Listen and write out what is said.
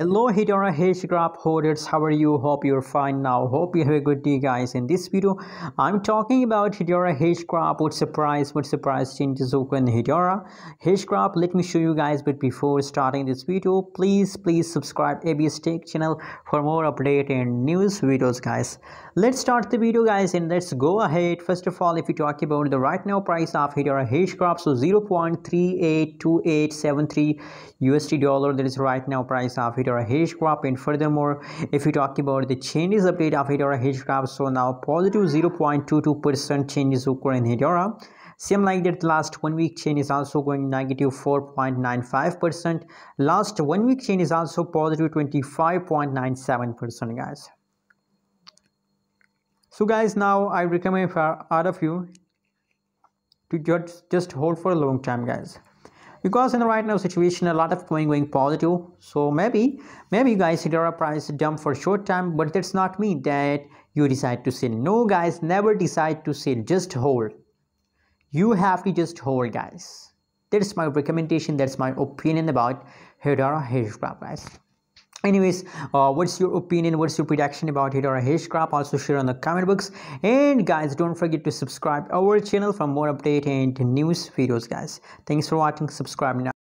Hello Hedera Hashgraph holders, how are you? Hope you're fine now. Hope you have a good day guys. In this video, I'm talking about Hedera Hashgraph. What surprise, what surprise changes occur in Hedera Hashgraph. Let me show you guys, but before starting this video, please, please subscribe ABS Tech channel for more update and news videos guys. Let's start the video guys and let's go ahead. First of all, if we talk about the right now price of Hedera Hashgraph, so 0.382873 USD dollar, that is right now price of Hedera Hedera Hashgraph and furthermore if we talk about the changes update of Hedera Hashgraph so now positive positive 0.22 percent changes occur in Hedera same like that last one week chain is also going negative 4.95 percent. Last one week chain is also positive 25.97 percent guys. So guys now i recommend for all of you to just just hold for a long time guys because in the right now situation a lot of coin going positive. So maybe maybe you guys hit a price dump for short time but that's not mean that you decide to sell. No guys never decide to sell. Just hold. You have to just hold guys. That's my recommendation. That's my opinion about hedera hashgraph guys anyways uh, what's your opinion? What's your prediction about it or a Hashgraph also share on the comment box. And guys don't forget to subscribe our channel for more update and news videos guys. Thanks for watching. Subscribe now